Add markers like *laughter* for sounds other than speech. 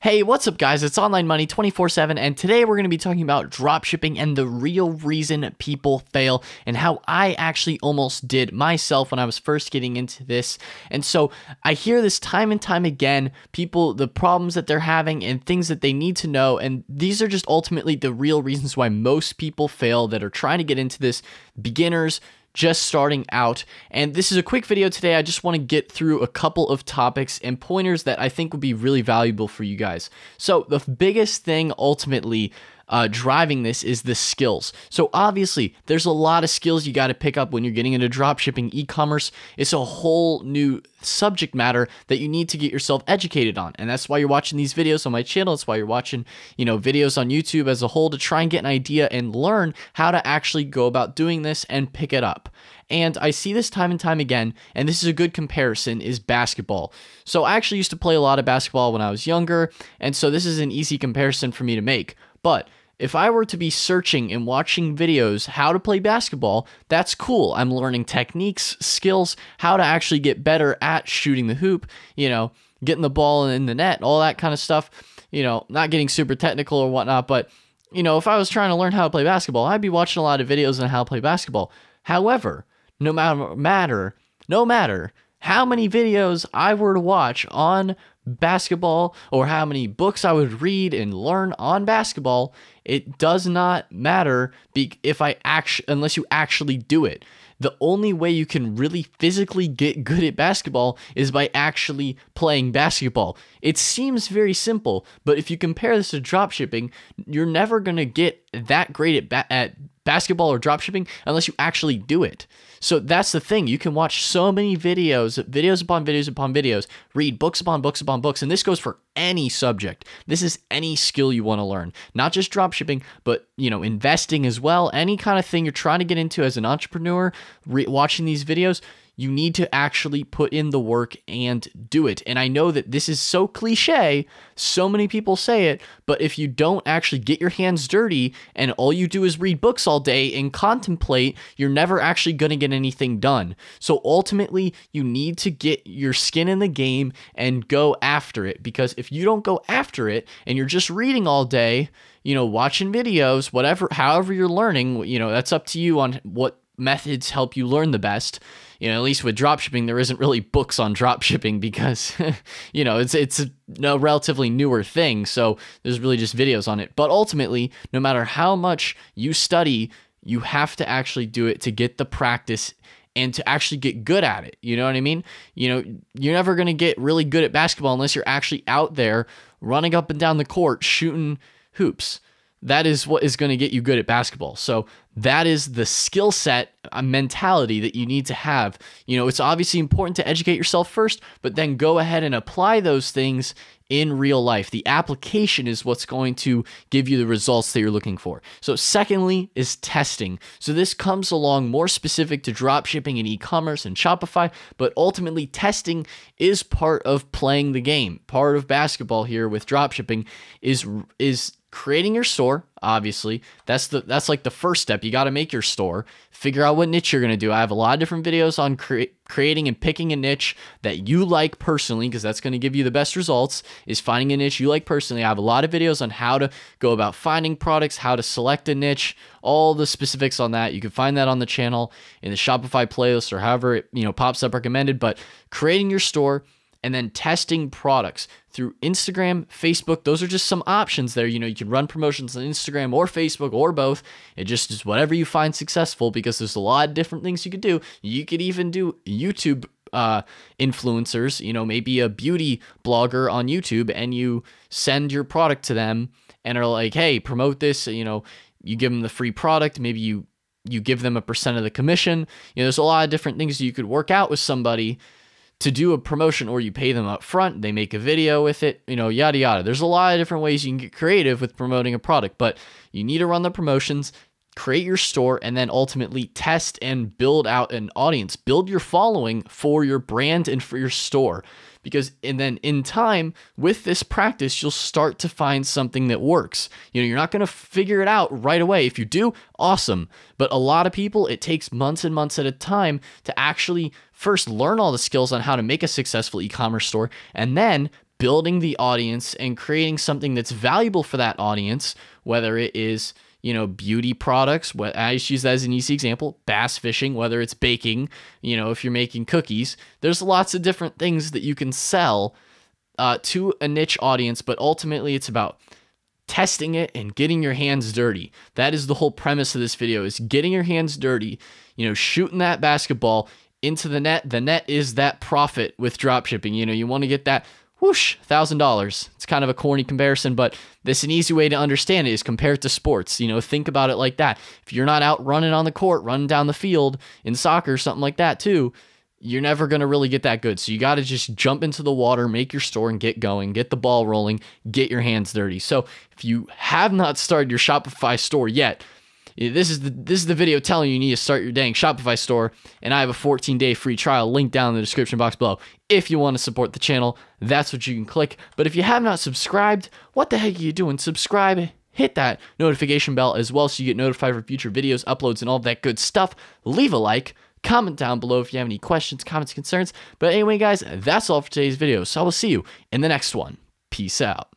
Hey, what's up, guys? It's Online Money 24 7, and today we're going to be talking about dropshipping and the real reason people fail and how I actually almost did myself when I was first getting into this. And so I hear this time and time again people, the problems that they're having, and things that they need to know. And these are just ultimately the real reasons why most people fail that are trying to get into this beginners, just starting out. And this is a quick video today. I just want to get through a couple of topics and pointers that I think would be really valuable for you guys. So, the biggest thing ultimately uh, driving this is the skills. So obviously, there's a lot of skills you got to pick up when you're getting into dropshipping, e-commerce. It's a whole new subject matter that you need to get yourself educated on. And that's why you're watching these videos on my channel. That's why you're watching, you know, videos on YouTube as a whole to try and get an idea and learn how to actually go about doing this and pick it up. And I see this time and time again, and this is a good comparison, is basketball. So I actually used to play a lot of basketball when I was younger, and so this is an easy comparison for me to make. But if I were to be searching and watching videos how to play basketball, that's cool. I'm learning techniques, skills, how to actually get better at shooting the hoop, you know, getting the ball in the net, all that kind of stuff. You know, not getting super technical or whatnot, but you know, if I was trying to learn how to play basketball, I'd be watching a lot of videos on how to play basketball. However, no matter matter, no matter how many videos I were to watch on basketball or how many books I would read and learn on basketball, it does not matter if I actually unless you actually do it. The only way you can really physically get good at basketball is by actually playing basketball. It seems very simple, but if you compare this to dropshipping, you're never going to get that great at, at basketball or dropshipping unless you actually do it. So that's the thing. You can watch so many videos, videos upon videos upon videos, read books upon books upon books, and this goes for any subject. This is any skill you want to learn, not just dropshipping, but you know, investing as well. Any kind of thing you're trying to get into as an entrepreneur, re- watching these videos, you need to actually put in the work and do it. And I know that this is so cliche, so many people say it, but if you don't actually get your hands dirty and all you do is read books all day and contemplate, you're never actually going to get anything done. So ultimately, you need to get your skin in the game and go after it because if you don't go after it and you're just reading all day, you know, watching videos, whatever, however you're learning, you know, that's up to you on what methods help you learn the best you know, at least with dropshipping, there isn't really books on dropshipping *laughs* because, you know, it's it's a, a relatively newer thing. So there's really just videos on it. But ultimately, no matter how much you study, you have to actually do it to get the practice and to actually get good at it. You know what I mean? You know, you're never going to get really good at basketball unless you're actually out there running up and down the court shooting hoops that is what is going to get you good at basketball. So that is the skill set a mentality that you need to have. You know, it's obviously important to educate yourself first, but then go ahead and apply those things in real life. The application is what's going to give you the results that you're looking for. So, secondly, is testing. So, this comes along more specific to dropshipping and e commerce and Shopify, but ultimately, testing is part of playing the game. Part of basketball here with dropshipping is, is creating your store obviously. That's the that's like the first step. You got to make your store. Figure out what niche you're going to do. I have a lot of different videos on cre- creating and picking a niche that you like personally because that's going to give you the best results is finding a niche you like personally. I have a lot of videos on how to go about finding products how to select a niche all the specifics on that. You can find that on the channel in the shopify playlist or however it you know pops up recommended but creating your store and then testing products through Instagram, Facebook. Those are just some options there. You know, you can run promotions on Instagram or Facebook or both. It just is whatever you find successful because there's a lot of different things you could do. You could even do YouTube uh, influencers, you know, maybe a beauty blogger on YouTube and you send your product to them and are like, hey, promote this. You know, you give them the free product. Maybe you you give them a percent of the commission. You know, there's a lot of different things you could work out with somebody to do a promotion or you pay them up front, they make a video with it, you know, yada yada. There's a lot of different ways you can get creative with promoting a product, but you need to run the promotions, create your store, and then ultimately test and build out an audience, build your following for your brand and for your store because and then in time with this practice you'll start to find something that works. You know you're not going to figure it out right away. If you do awesome. But a lot of people it takes months and months at a time to actually first learn all the skills on how to make a successful e-commerce store and then building the audience and creating something that's valuable for that audience, whether it is you know, beauty products. What I just use that as an easy example. Bass fishing, whether it's baking, you know, if you're making cookies, there's lots of different things that you can sell uh, to a niche audience, but ultimately it's about testing it and getting your hands dirty. That is the whole premise of this video is getting your hands dirty, you know, shooting that basketball into the net. The net is that profit with drop shipping. You know, you want to get that whoosh, thousand dollars. It's kind of a corny comparison, but this an easy way to understand it is compared to sports. You know, think about it like that. If you're not out running on the court, running down the field in soccer, something like that too, you're never going to really get that good. So you got to just jump into the water, make your store and get going, get the ball rolling, get your hands dirty. So if you have not started your Shopify store yet, this is the this is the video telling you you need to start your dang Shopify store, and I have a 14 day free trial link down in the description box below. If you want to support the channel, that's what you can click. But if you have not subscribed, what the heck are you doing? Subscribe, hit that notification bell as well so you get notified for future videos, uploads, and all that good stuff. Leave a like. Comment down below if you have any questions, comments, concerns. But anyway, guys, that's all for today's video. So I will see you in the next one. Peace out.